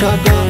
struggle